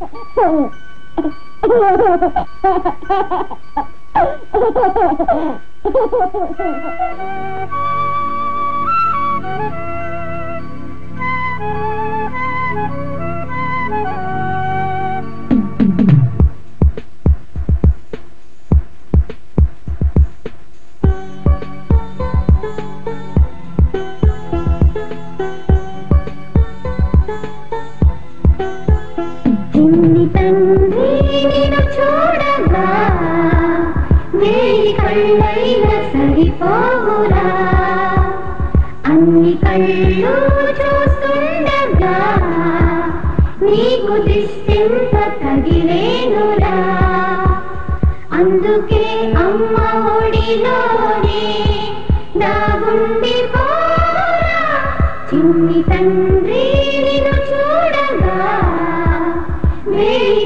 Ha ha ha ha! సరిపోవురా అన్ని కళ్ళు చూస్తుండగా నీకు దిష్టింప తగిలేనురా. అందుకే అమ్మ నా తండ్రి చూడగా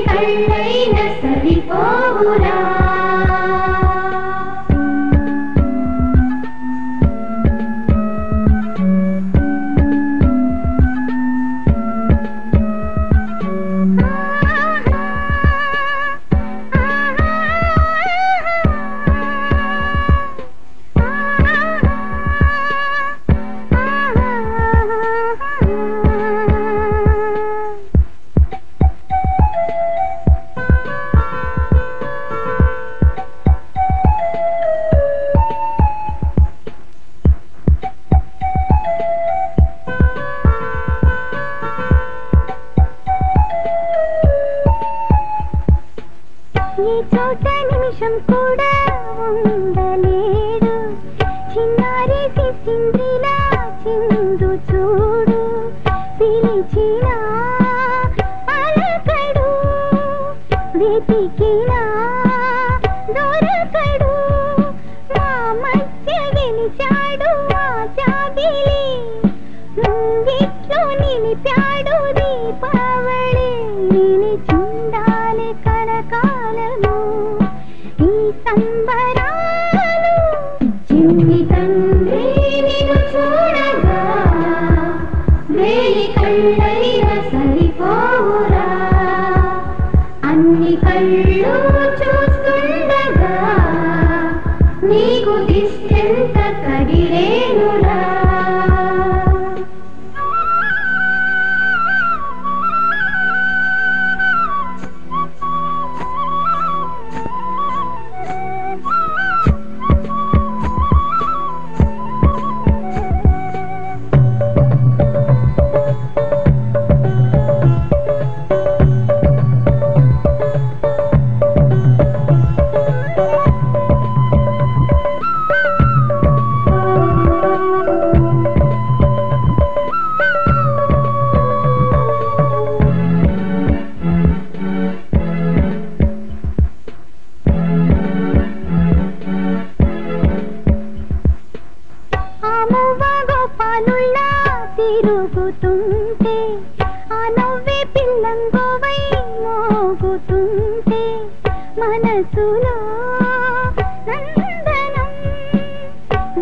కళ్ళైన సరిపోవురా. నిమిషం కూడా ఉండలేడు. చిన్నారి సింద్రిలా చిన్న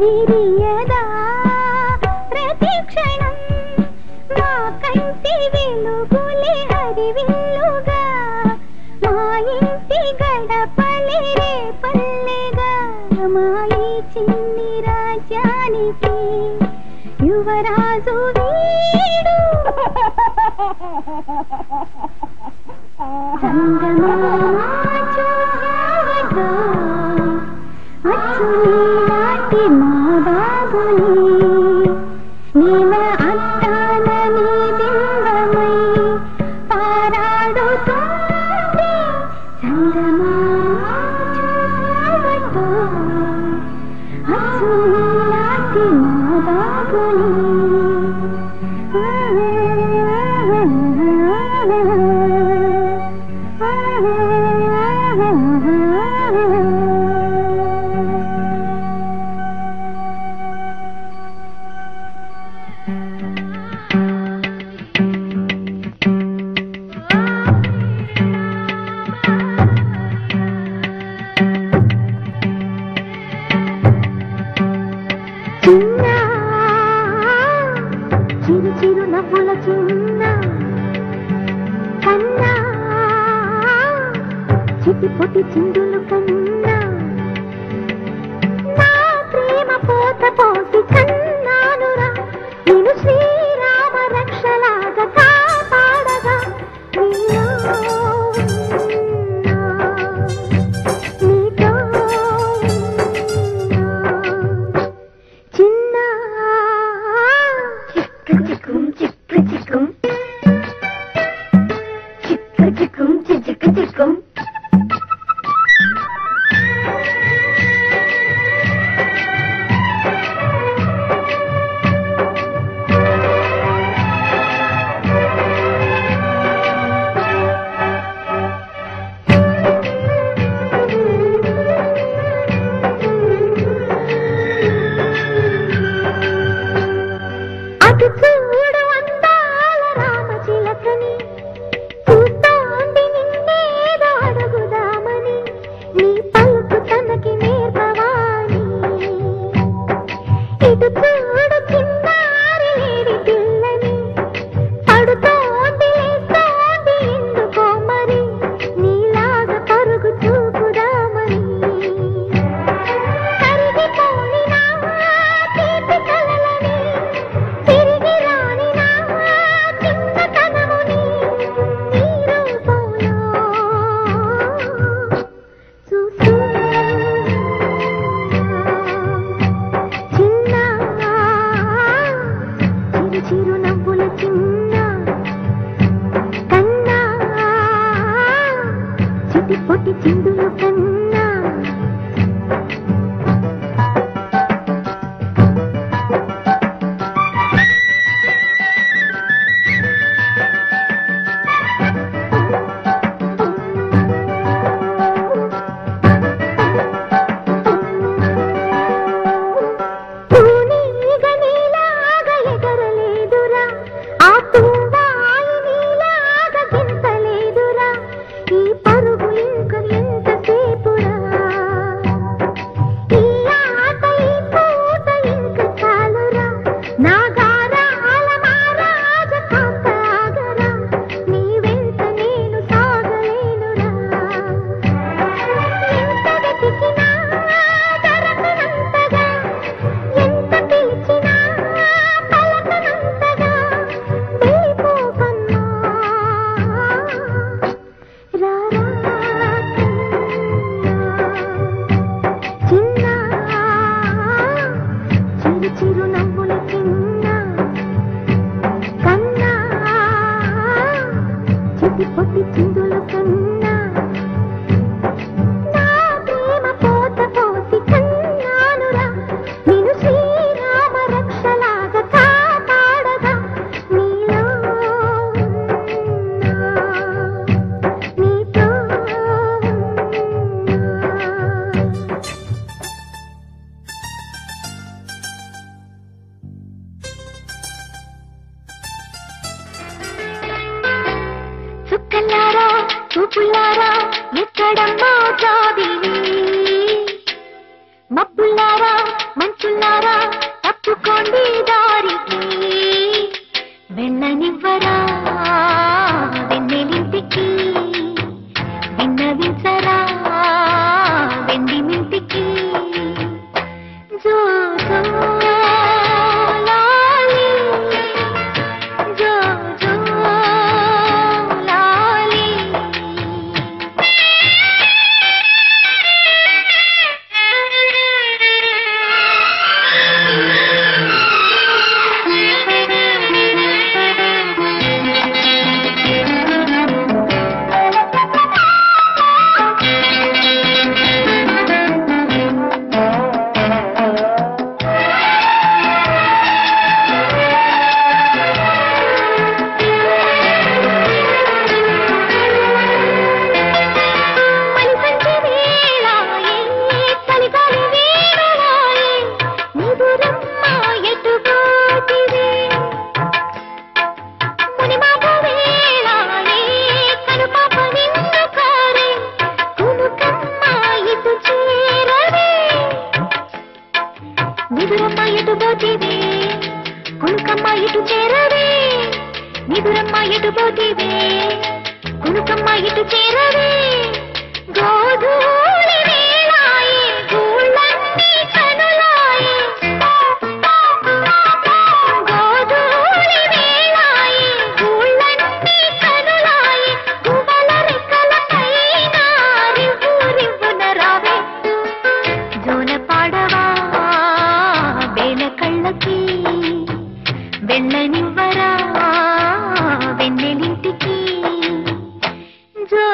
கவிரியதா పొట్టి పొట్టి చిందులు చిటి పొట్టి చిందులు కన్ను ಮತ್ತು ఎదురమ్మ ఎటు పోతివే కునుకమ్మ ఇటు చేరవే. గోధూలి వేళాయి గూళ్ళన్నీ కనులాయి గోధూలి వేళాయి గూళ్ళన్నీ వెళ్ళనివ్వరా వెన్నెలింటికి. జో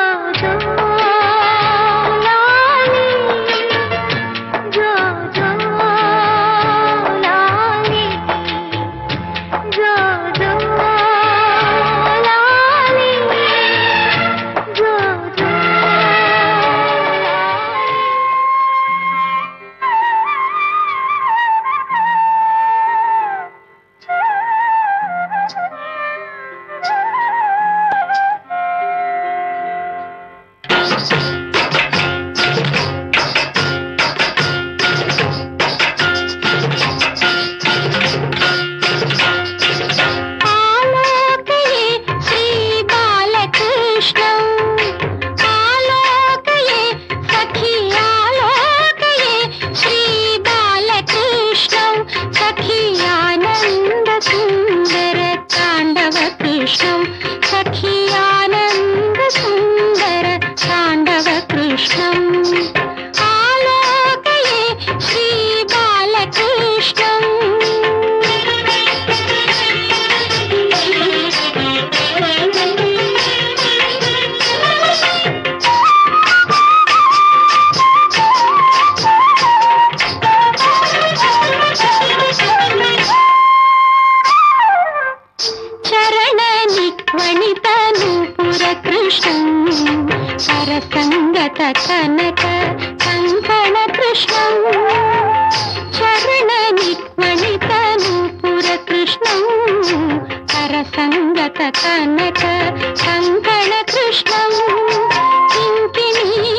सततनट शङ्करकृष्णौ किङ्किणी